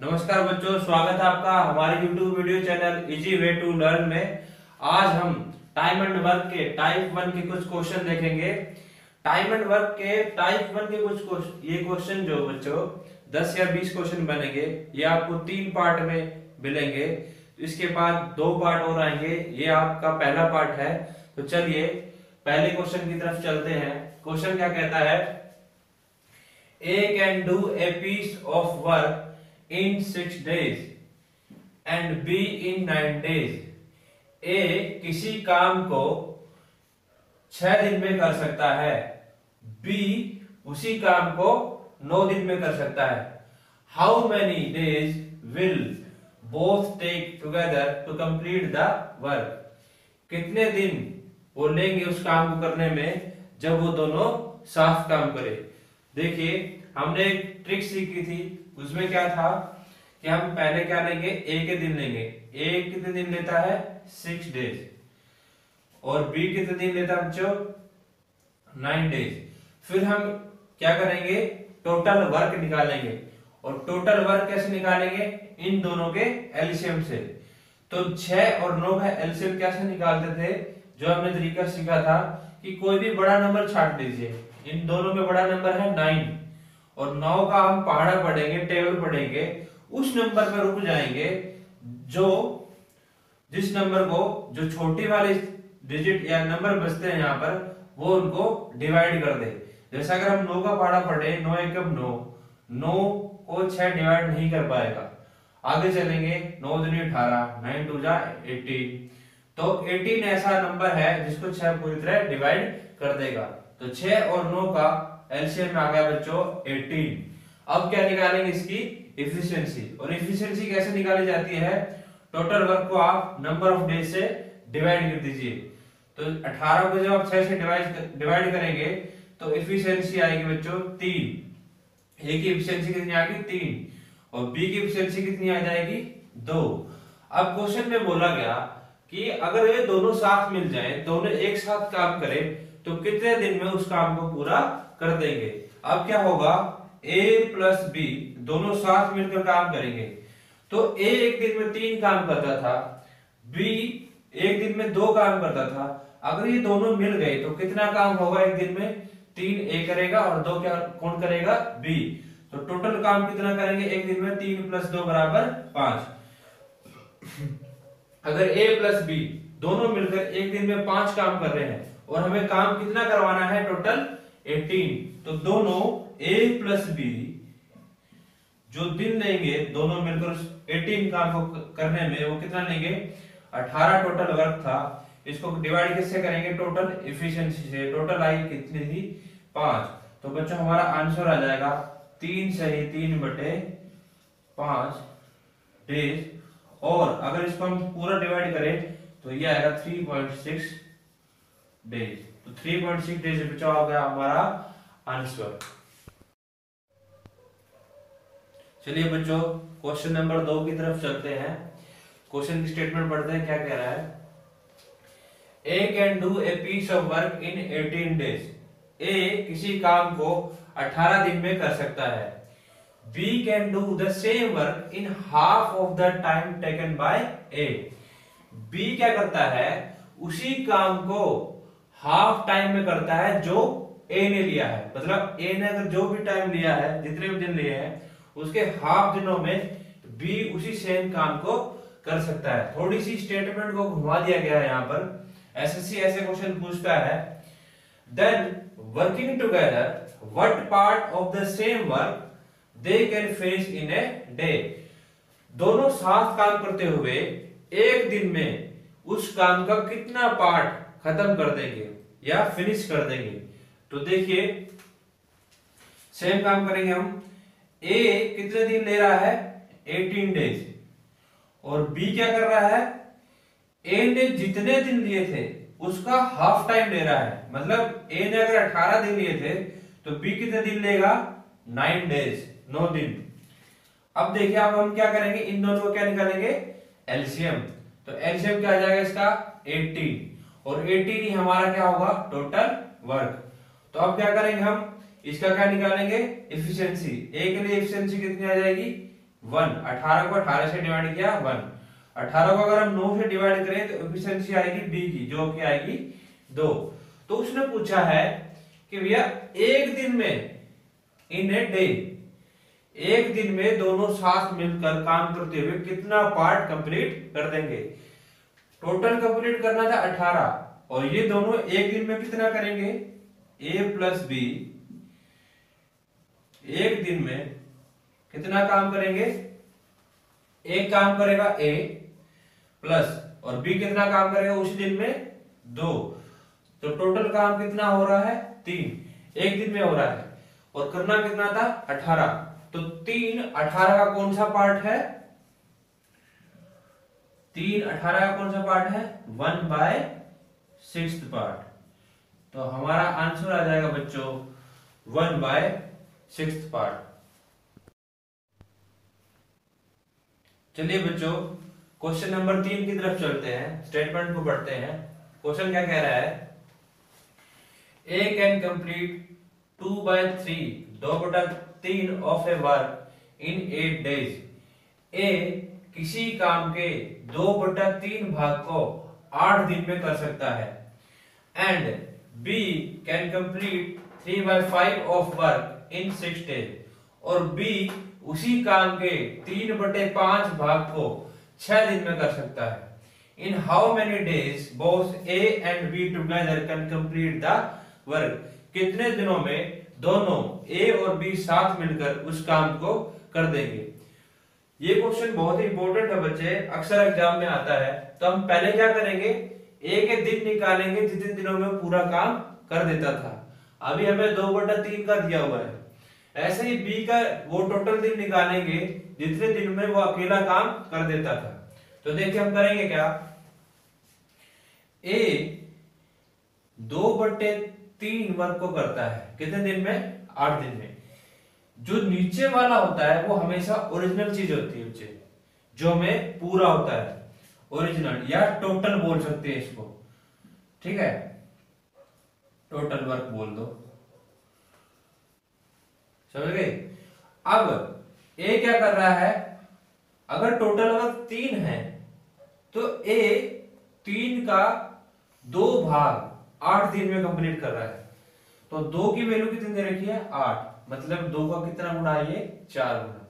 स्वागत है आपका हमारे YouTube video channel easy way to learn में। आज हम टाइम एंड वर्क के टाइप वन के कुछ क्वेश्चन देखेंगे। टाइम एंड वर्क के टाइप वन के कुछ ये क्वेश्चन जो बच्चों 10 या 20 क्वेश्चन बनेंगे। ये आपको तीन पार्ट में मिलेंगे। इसके बाद दो पार्ट और आएँगे। ये आपका पहला पार्ट है। तो चलिए, पहले क्वेश्चन की तरफ़ चलते हैं। क्वेश्चन क्या कहता है? A can do a piece of work in six days and B in nine days. A किसी काम को छह दिन में कर सकता है। B उसी काम को नौ दिन में कर सकता है। How many days will both take together to complete the work कितने दिन वो लेंगे उस काम को करने में जब वो दोनों साफ़ काम करे? देखिए, हमने एक ट्रिक सीखी थी। उसमें क्या था कि हम पहले क्या लेंगे? ए के दिन लेंगे। ए कितने दिन लेता है? सिक्स डेज़ और बी कितने दिन लेता है बच्चों? नाइन डेज़ फिर हम क्या करेंगे? टोटल वर्क निकालेंगे। और टोटल वर्क कैसे निकालेंगे? इन दोनों के एलसीएम से। तो छह और नौ का एलसीएम कैसे निकालते थे? जो हमने तरीका सीखा था कि कोई भी बड़ा नंबर छाट लीजिए इन दोनों में बड़ा नंबर है नाइन और नौ का हम पहाड़ा पढ़ेंगे टेबल पढ़ेंगे, उस नंबर पर रुक जाएँगे जो, जिस नंबर को, जो छोटी वाली डिजिट या नंबर बचते हैं यहाँ पर, वो उनको डिवाइड कर दे। जैसे अगर हम नौ का पहाड़ा पढ़े, नौ एकम नौ? नौ को छह डिवाइड नहीं कर पाएगा। आगे चलेंगे, नौ दिन अठारह नाइन टू जा एटीन तो एटीन ऐसा नंबर है जिसको छह पूरी तरह डिवाइड कर देगा। तो छह और नौ का एलसीएम में आ गया बच्चों 18 अब क्या निकालेंगे इसकी? इफिशियंसी और इफिशियंसी कैसे निकाली जाती है? टोटल वर्क को आप नंबर ऑफ़ डेज़ से डिवाइड कर दीजिए. तो 18 को जब आप 6 से डिवाइड डिवाइड करेंगे तो इफिशियंसी आएगी बच्चों तीन. ए की इफिशियंसी कितनी आएगी तीन. और बी की इफिशियंसी कितनी आ जाएगी? दो. अब क्वेश्चन में बोला गया कि अगर ये दोनों साथ मिल जाए, दोनों एक साथ काम करें तो कितने दिन में उस काम को पूरा कर देंगे। अब क्या होगा? ए प्लस बी दोनों साथ मिलकर काम करेंगे। तो ए एक दिन में तीन काम करता था बी एक दिन में दो काम करता था। अगर ये दोनों मिल गए तो कितना काम होगा एक दिन में? तीन ए करेगा और दो क्या, कौन करेगा? बी तो टोटल काम कितना करेंगे? एक दिन में तीन प्लस दो बराबर पाँच। अगर ए प्लस बी दोनों मिलकर एक दिन में पाँच काम कर रहे हैं, और हमें काम कितना करवाना है टोटल 18 तो दोनों a प्लस बी जो दिन लेंगे दोनों मिलकर 18 काम को, करने में, वो कितना लेंगे? 18 टोटल वर्क था। इसको डिवाइड किससे करेंगे? टोटल इफिशियंसी से। टोटल आई कितनी थी? पाँच। तो बच्चों, हमारा आंसर आ जाएगा तीन सही, तीन बटे पाँच डेज़ और अगर इसको हम पूरा डिवाइड करें तो ये आएगा थ्री पॉइंट सिक्स डेज़ तो 3.6 डेज़ बचा हो गया हमारा? आंसर चलिए बच्चों क्वेश्चन नंबर दो की तरफ़ चलते हैं। क्वेश्चन की स्टेटमेंट पढ़ते हैं, क्या कह रहा है? A can do a piece of work in 18 days A किसी काम को 18 दिन में कर सकता है। B can do the same work in half of the time taken by A B क्या करता है? उसी काम को हाफ़ टाइम में करता है जो ए ने लिया है। मतलब ए ने अगर जो भी टाइम लिया है, जितने भी दिन लिए हैं, उसके हाफ़ दिनों में बी उसी सेम काम को कर सकता है। थोड़ी सी स्टेटमेंट को घुमा दिया गया है यहाँ पर। एसएससी ऐसे क्वेश्चन पूछता है। Then working together what part of the same work they can face in a day दोनों साथ काम करते हुए एक दिन में उस काम का कितना पार्ट खत्म कर देंगे या फिनिश कर देंगे? तो देखिए सेम काम करेंगे हम। ए कितने दिन ले रहा है? 18 डेज़ और बी क्या कर रहा है? ए ने जितने दिन लिए थे, उसका हाफ़ टाइम ले रहा है। मतलब ए ने अगर 18 दिन लिए थे तो बी कितने दिन लेगा? 9 डेज़ 9 दिन। अब देखिए, अब हम क्या करेंगे? इन दोनों को क्या निकालेंगे? एलसीएम तो एलसीएम क्या आ जाएगा इसका? 18 और 18 ही हमारा क्या होगा? टोटल वर्क तो अब क्या करेंगे हम? इसका क्या निकालेंगे? इफिशियंसी ए के लिए इफिशियंसी कितनी आ जाएगी? वन अठारह को अठारह से डिवाइड किया वन अठारह को अगर हम नौ से डिवाइड करें तो इफिशियंसी आएगी बी की, जो कि आएगी दो. तो उसने पूछा है कि भैया, एक दिन में इन ए डे एक दिन में दोनों साथ मिलकर काम करते हुए कितना पार्ट कंप्लीट कर देंगे? टोटल कंप्लीट करना था अठारह। और ये दोनों एक दिन में कितना करेंगे? ए प्लस बी एक दिन में कितना काम करेंगे? एक काम करेगा ए प्लस और बी कितना काम करेगा उसी दिन में? दो। तो टोटल काम कितना हो रहा है? तीन। एक दिन में हो रहा है। और करना कितना था? अठारह। तो तीन अठारह का कौन सा पार्ट है? तीन अठारह का कौन सा पार्ट है? वन बाय सिक्स पार्ट तो हमारा आंसर आ जाएगा बच्चों वन बाय सिक्स पार्ट चलिए बच्चों क्वेश्चन नंबर तीन की तरफ़ चलते हैं स्टेटमेंट को पढ़ते हैं। क्वेश्चन क्या कह रहा है? A can complete two by three दो बटा तीन of A work in eight days A किसी काम के दो बटा तीन भाग को आठ दिन में कर सकता है। And B can complete three by five of work in six days और बी उसी काम के तीन बटे पाँच भाग को छह दिन में कर सकता है। In how many days both A and B together can complete the work कितने दिनों में दोनों, ए और बी, साथ मिलकर उस काम को कर देंगे। ये क्वेश्चन बहुत ही इंपॉर्टेंट है बच्चे। अक्सर एग्ज़ाम में आता है। तो हम पहले क्या करेंगे? ए के दिन निकालेंगे, जितने दिनों में पूरा काम कर देता था। अभी हमें दो बटा तीन का दिया हुआ है। ऐसे ही बी का वो टोटल दिन निकालेंगे, जितने दिन में वो अकेला काम कर देता था। तो देखिए हम करेंगे क्या? ए, दो बटे तीन वर्ग को करता है। कितने दिन में? आठ दिन में। जो नीचे वाला होता है, वो हमेशा ओरिजिनल चीज़ होती है जो में पूरा होता है। ओरिजिनल या टोटल बोल सकते हैं इसको। ठीक है? टोटल वर्क बोल दो। समझ गए? अब ए क्या कर रहा है? अगर टोटल वर्क तीन है तो ए तीन का दो भाग आठ दिन में कंप्लीट कर रहा है। तो दो की वैल्यू कितनी दे रखी है? आठ। मतलब दो का कितना गुना ये? चार गुना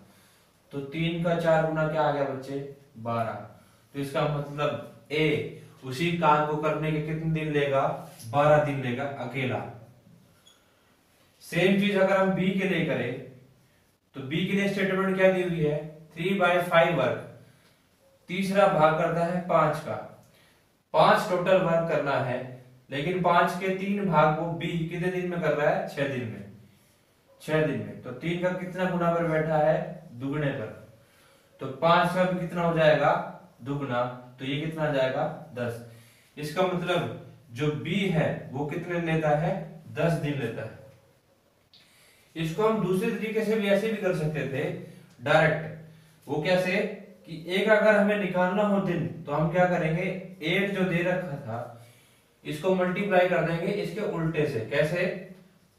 तो तीन का चार गुना क्या आ गया बच्चे? बारह। तो इसका मतलब ए उसी काम को करने के कितने दिन लेगा? बारह दिन लेगा अकेला। सेम चीज़ अगर हम बी के लिए करें तो बी के लिए स्टेटमेंट क्या दी हुई है? थ्री बाय फाइव वर्क तीसरा भाग करता है पाँच का। पाँच टोटल वर्क करना है। लेकिन पाँच के तीन भाग वो बी कितने दिन में कर रहा है? छह दिन में। छह दिन में। तो तीन का कितना गुना पर बैठा है? दुगने पर। तो पाँच का भी कितना हो जाएगा? दुगना। तो ये कितना आ जाएगा? दस। इसका मतलब जो बी है, वो कितने लेता है? दस दिन लेता है। इसको हम दूसरे तरीके से भी ऐसे भी कर सकते थे। डायरेक्ट। वो कैसे? कि एक अगर हमें निकालना हो दिन तो हम क्या करेंगे? एट जो दे रखा था इसको मल्टीप्लाई कर देंगे इसके उल्टे से। कैसे?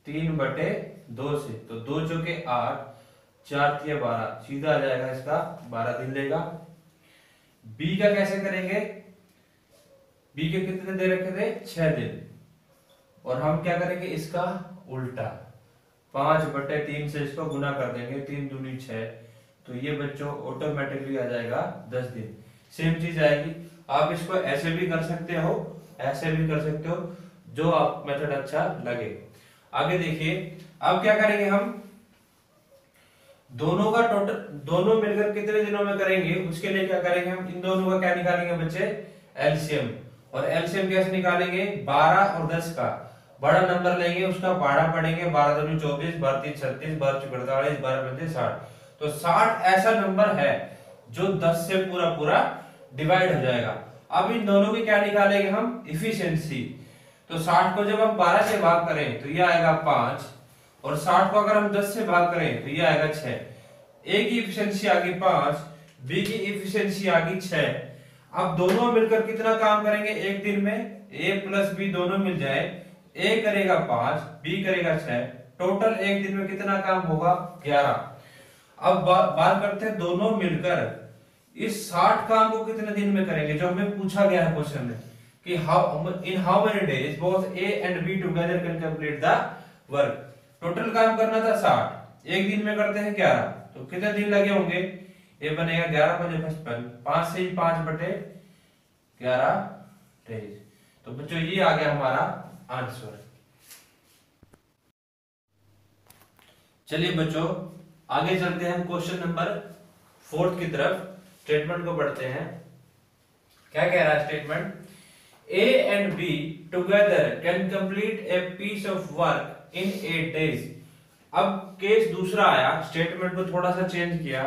तीन बटे दो से। तो दो चौके आठ, चार बारह। सीधा आ जाएगा इसका, बारह दिन लेगा बी का कैसे करेंगे? बी के कितने दे रखे थे? छह दिन। और हम क्या करेंगे? इसका उल्टा। पाँच बटे तीन से इसको गुना कर देंगे। तीन दूनी छह। तो ये बच्चों ऑटोमेटिकली आ जाएगा दस दिन। सेम चीज़ आएगी। आप इसको ऐसे भी कर सकते हो। ऐसे भी कर सकते हो जो आप मेथड अच्छा लगे। आगे देखिए, अब क्या करेंगे हम? दोनों का टोटल दोनों मिलकर कितने दिनों में करेंगे? उसके लिए क्या करेंगे हम? इन दोनों का क्या निकालेंगे बच्चे? एलसीएम और एलसीएम कैसे निकालेंगे? 12 और 10 का। बड़ा नंबर लेंगे, उसका बारह पढ़ेंगे, बारह दो चौबीस, बारह तीन छत्तीस, बारह अड़तालीस बारह पैंतीस, साठ। तो साठ ऐसा नंबर है जो दस से पूरा पूरा डिवाइड हो जाएगा। अब इन दोनों की क्या निकालेंगे हम? इफिशियंसी तो साठ को जब हम बारह से भाग करें तो ये आएगा पाँच। और साठ को अगर हम दस से भाग करें तो ये आएगा छह। ए की इफिशियंसी आ गई पाँच बी की इफिशियंसी आ गई छह। अब दोनों मिलकर कितना काम करेंगे? एक दिन में ए प्लस बी दोनों मिल जाए। ए करेगा पाँच बी करेगा छह। टोटल एक दिन में कितना काम होगा? ग्यारह। अब बात करते हैं दोनों मिलकर इस साठ काम को कितने दिन में करेंगे? जो हमें पूछा गया है क्वेश्चन में कि how in how many days both A and B together can complete the work total काम करना था साठ। एक दिन में करते हैं ग्यारह। तो कितने दिन लगे होंगे? ये बनेगा ग्यारह बजे पचपन। पाँच से ही पाँच बटे ग्यारह डेज़ तो बच्चों, ये आ गया हमारा आंसर चलिए बच्चों, आगे चलते हैं क्वेश्चन नंबर फोर्थ की तरफ़। स्टेटमेंट को पढ़ते हैं। क्या कह रहा है statement A and B together can complete a piece of work in eight days अब केस दूसरा आया स्टेटमेंट को थोड़ा सा चेंज किया।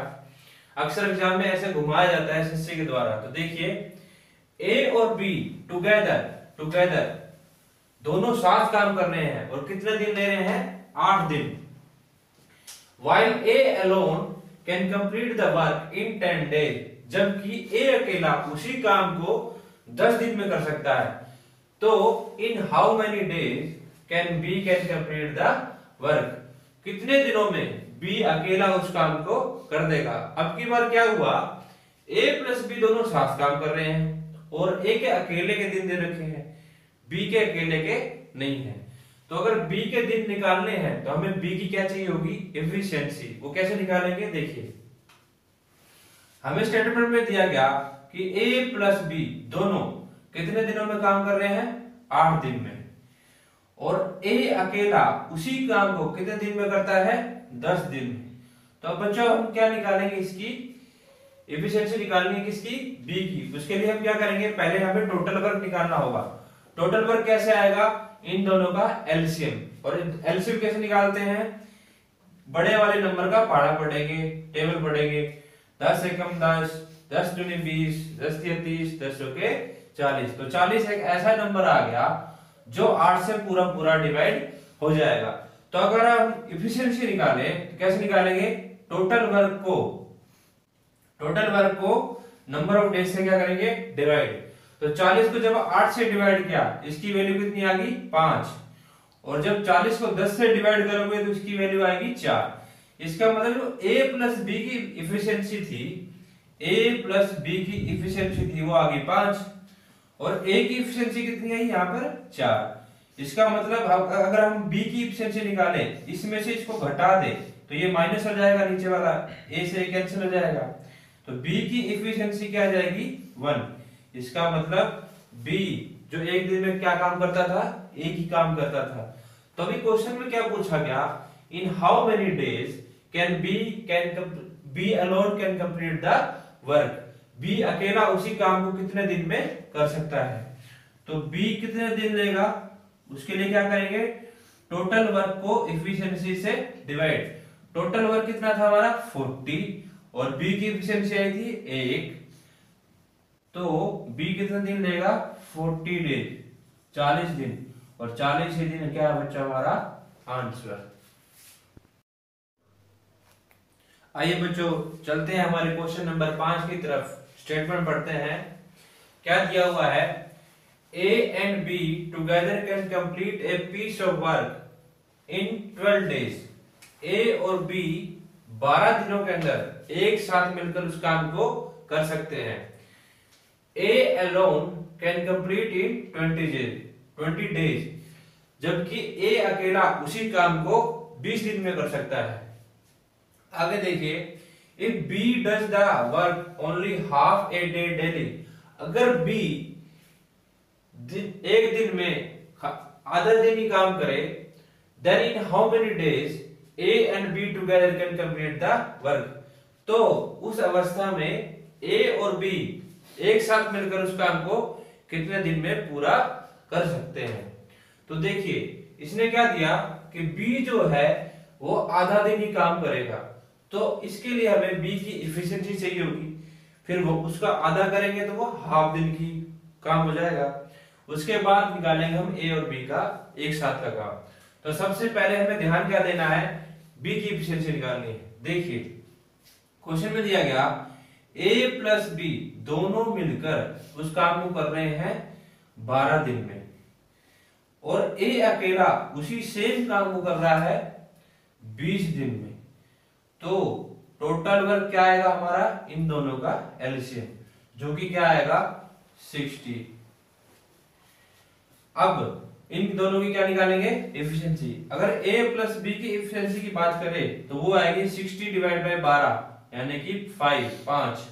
अक्सर एग्ज़ाम में ऐसे घुमाया जाता है एसएससी के द्वारा। तो देखिए ए और बी टुगेदर टुगेदर दोनों साथ काम कर रहे हैं और कितने दिन ले रहे हैं? आठ दिन। While A alone can complete the work in 10 days. जबकि ए अकेला उसी काम को 10 दिन में कर सकता है। तो in how many days can B can complete the work? कितने दिनों में B अकेला उस काम को कर देगा? अब की बार क्या हुआ? A प्लस बी दोनों साथ काम कर रहे हैं और ए के अकेले के दिन दे रखे हैं। बी के अकेले के नहीं है। तो अगर बी के दिन निकालने हैं तो हमें बी की क्या चाहिए होगी? एफिशिएंसी वो कैसे निकालेंगे? देखिए। हमें स्टेटमेंट में दिया गया कि ए प्लस बी दोनों कितने दिनों में काम कर रहे हैं? आठ दिन में। और A अकेला उसी काम को कितने दिन में करता है? दस दिन में। तो अब बच्चों, हम क्या निकालेंगे इसकी? एफिशिएंसी निकालनी है किसकी? बी की। उसके लिए हम क्या करेंगे? पहले हमें टोटल वर्क निकालना होगा। टोटल वर्क कैसे आएगा? इन दोनों का एलसीएम और एलसीएम कैसे निकालते हैं? बड़े वाले नंबर का पाड़ा पढ़ेंगे टेबल पढ़ेंगे। दस एकम दस दस दूनी बीस, दस तीस, दस के चालीस। तो चालीस एक ऐसा नंबर आ गया जो आठ से पूरा पूरा डिवाइड हो जाएगा। तो अगर हम इफिशियंसी निकालें तो कैसे निकालेंगे? टोटल वर्क को टोटल वर्क को नंबर ऑफ़ डेज़ से क्या करेंगे? डिवाइड तो 40 को जब 8 से डिवाइड किया, इसकी वैल्यू कितनी आ गई? पाँच। और जब 40 को 10 से डिवाइड करोगे तो इसकी वैल्यू आएगी चार। इसका मतलब जो a प्लस बी की इफिशियंसी थी, a प्लस बी की इफिशियंसी थी वो आ गई पाँच, और a की इफिशियंसी कितनी आई? यहाँ पर चार। इसका मतलब अगर हम b की इफिशियंसी निकालें, इसमें से इसको घटा दे तो ये माइनस हो जाएगा नीचे वाला। A से कैंसिल हो जाएगा। तो b की इफिशियंसी क्या आ जाएगी? वन इसका मतलब B जो एक दिन में क्या काम करता था? एक ही काम करता था। तो अभी क्वेश्चन में क्या पूछा गया? In how many days can B can B alone can complete the work B अकेला उसी काम को कितने दिन में कर सकता है? तो बी कितने दिन लेगा? उसके लिए क्या करेंगे? टोटल वर्क को इफिशियंसी से डिवाइड टोटल वर्क कितना था हमारा? 40 और बी की इफिशियंसी आई थी एक. तो बी कितने दिन लेगा? फोर्टी डेज़ चालीस दिन. और चालीस ही दिन क्या बच्चा हमारा? आंसर आइए बच्चों, चलते हैं हमारे क्वेश्चन नंबर पाँच की तरफ़। स्टेटमेंट पढ़ते हैं। क्या दिया हुआ है? A and B together can complete a piece of work in twelve days A और बी बारह दिनों के अंदर एक साथ मिलकर उस काम को कर सकते हैं। A alone can complete in 20 days 20 days, जबकि ए अकेला उसी काम को 20 दिन में कर सकता है। आगे देखिए if B does the work only half a day daily, अगर बी एक दिन में आधा दिन ही काम करे, then in how many days A and B together can complete the work? तो उस अवस्था में ए और बी एक साथ मिलकर उस काम को कितने दिन में पूरा कर सकते हैं? तो देखिए, इसने क्या दिया कि बी जो है, वो आधा दिन ही काम करेगा। तो इसके लिए हमें बी की इफिशियंसी चाहिए होगी। फिर वो उसका आधा करेंगे तो वो हाफ़ दिन की काम हो जाएगा। उसके बाद निकालेंगे हम ए और बी का एक साथ का काम। तो सबसे पहले हमें ध्यान क्या देना है? बी की इफिशियंसी निकालनी है। देखिए क्वेश्चन में दिया गया ए प्लस बी दोनों मिलकर उस काम को कर रहे हैं बारह दिन में। और ए अकेला उसी सेम काम को कर रहा है बीस दिन में। तो टोटल वर्क क्या आएगा हमारा? इन दोनों का एलसीएम जो कि क्या आएगा? 60 अब इन दोनों की क्या निकालेंगे? एफिशिएंसी अगर a प्लस बी की एफिशिएंसी की बात करें तो वो आएगी 60 डिवाइड बाय 12 यानी कि 5 5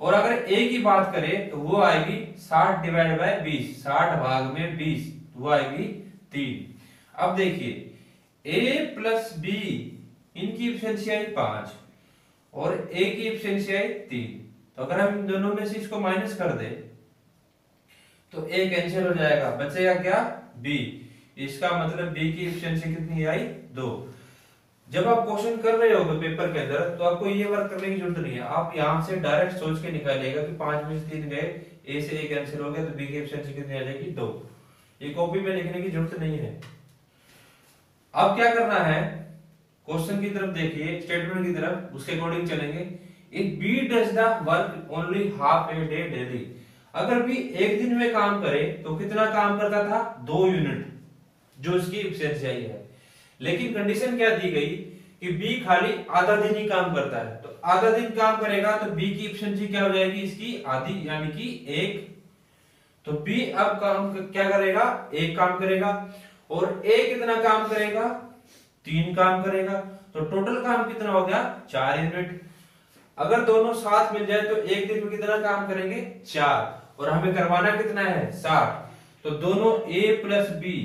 और अगर ए की बात करें तो वो आएगी 60 डिवाइड बाय 20 60 भाग में 20 तो वो आएगी 3 अब देखिए ए प्लस बी इनकी एफिशिएंसी आई 5 और a की एफिशिएंसी आई 3 तो अगर हम इन दोनों में से इसको माइनस कर दे तो a कैंसिल हो जाएगा। बचेगा क्या? B इसका मतलब b की एफिशिएंसी कितनी आई? दो। जब आप क्वेश्चन कर रहे हो पेपर के अंदर तो आपको ये वर्क करने की ज़रूरत नहीं है। आप यहाँ से डायरेक्ट सोच के निकालिएगा कि पाँच में से तीन गए ए से ए कैंसिल हो गया तो बी की एफिशिएंसी कितनी आ जाएगी? दो। ये कॉपी में लिखने की ज़रूरत नहीं है। अब क्या करना है? क्वेश्चन की तरफ़ देखिए स्टेटमेंट की तरफ़, उसके अकॉर्डिंग चलेंगे। If B does the work only half a day daily अगर भी एक दिन में काम करे तो कितना काम करता था? दो यूनिट जो इसकी एफिशिएंसी है। लेकिन कंडीशन क्या दी गई? कि बी खाली आधा दिन ही काम करता है। तो आधा दिन काम करेगा तो बी की एफिशिएंसी क्या हो जाएगी? इसकी आधी, यानी कि एक। तो बी अब काम क्या करेगा? एक काम करेगा। और ए कितना काम करेगा? तीन काम करेगा तो टोटल काम कितना हो गया? चार यूनिट अगर दोनों साथ मिल जाए तो एक दिन में कितना काम करेंगे? चार. और हमें करवाना कितना है? साठ. तो दोनों ए प्लस बी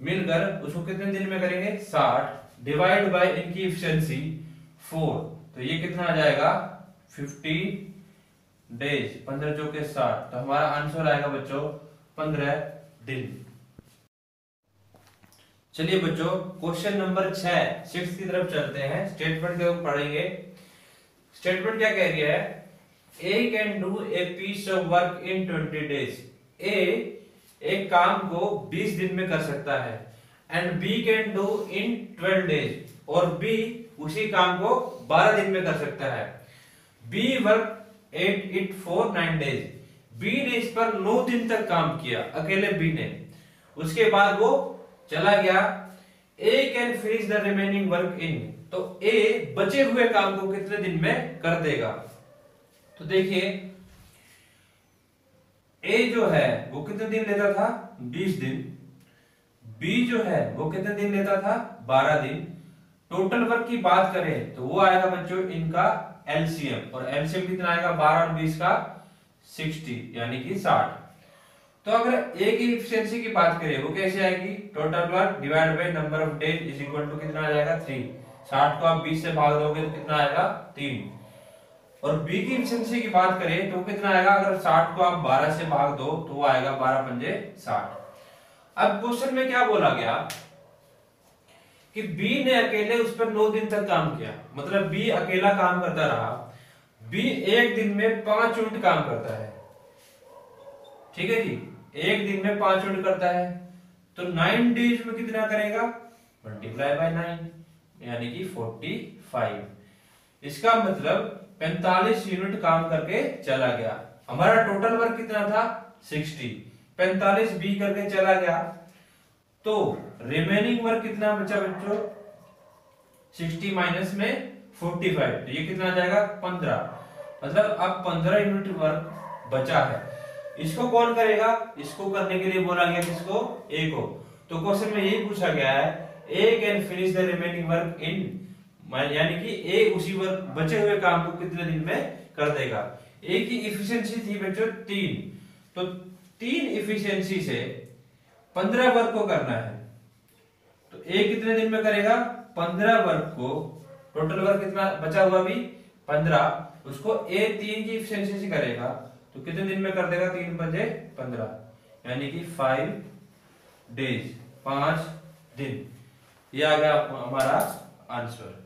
मिलकर उसको कितने दिन में करेंगे? साठ. डिवाइड बाय इनकी इफिशियंसी फोर तो ये कितना आ जाएगा? फिफ्टी डेज़ पंद्रह चौके साठ. तो हमारा आंसर आएगा बच्चों, पंद्रह दिन. चलिए बच्चों, क्वेश्चन नंबर छह सिक्स की तरफ़ चलते हैं। स्टेटमेंट के पढ़ेंगे। स्टेटमेंट क्या कह रही है? A can do a piece of work in twenty days A एक काम को 20 दिन में कर सकता है। And B can do in 12 days और बी उसी काम को 12 दिन में कर सकता है। B work at it for nine days B ने इस पर नौ दिन तक काम किया, अकेले बी ने। उसके बाद वो चला गया। A can finish the remaining work in तो ए बचे हुए काम को कितने दिन में कर देगा? तो देखिए ए जो है, वो कितने दिन लेता था? 20 दिन। बी जो है, वो कितने दिन लेता था? 12 दिन। टोटल वर्क की बात करें तो वो आएगा बच्चों इनका एलसीएम और एलसीएम कितना आएगा? 12 और 20 का 60 यानी कि 60 तो अगर ए की इफिशियंसी की बात करें, वो कैसे आएगी? Total work divide by number of days is equal to कितना आ जाएगा? 3 60 को आप 20 से भाग दोगे तो कितना आएगा? 3 और बी की एफिशिएंसी की बात करें तो कितना आएगा? अगर 60 को आप 12 से भाग दो तो वो आएगा 12 पंजे 60 अब क्वेश्चन में क्या बोला गया? कि बी ने अकेले उस पर 9 दिन तक काम किया। मतलब बी अकेला काम करता रहा। बी एक दिन में पाँच यूनिट काम करता है। ठीक है जी? एक दिन में पाँच यूनिट करता है। तो नाइन डेज़ में कितना करेगा? मल्टीप्लाई बाय नाइन यानी कि फोर्टी फाइव इसका मतलब 45 यूनिट काम करके चला गया। हमारा टोटल वर्क कितना था? 60 45 बी करके चला गया। तो रिमेनिंग वर्क कितना बचा बच्चों? 60 माइनस में 45 तो ये कितना जाएगा? 15 मतलब अब 15 यूनिट वर्क बचा है। इसको कौन करेगा? इसको करने के लिए बोला गया किसको? ए को। तो क्वेश्चन में यही पूछा गया है A can finish the remaining work in यानी कि ए उसी वर्क बचे हुए काम को कितने दिन में कर देगा? ए की इफिशियंसी थी बच्चों तीन। तो तीन इफिशियंसी से पंद्रह वर्क को करना है। तो ए कितने दिन में करेगा? पंद्रह वर्क को। टोटल वर्क कितना बचा हुआ भी पंद्रह। उसको ए तीन की इफिशियंसी से करेगा। तो कितने दिन में कर देगा? तीन पंजे पंद्रह। यानी कि फाइव डेज़ पाँच दिन। ये आ गया हमारा आंसर